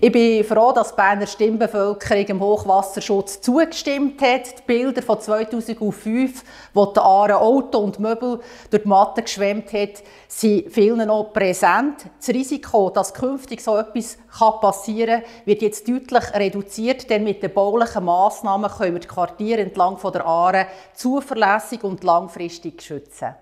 Ich bin froh, dass die Berner Stimmbevölkerung dem Hochwasserschutz zugestimmt hat. Die Bilder von 2005, wo die Aare Auto und Möbel durch die Matte geschwemmt hat, sind vielen noch präsent. Das Risiko, dass künftig so etwas passieren kann, wird jetzt deutlich reduziert, denn mit den baulichen Massnahmen können wir die Quartiere entlang der Aare zuverlässig und langfristig schützen.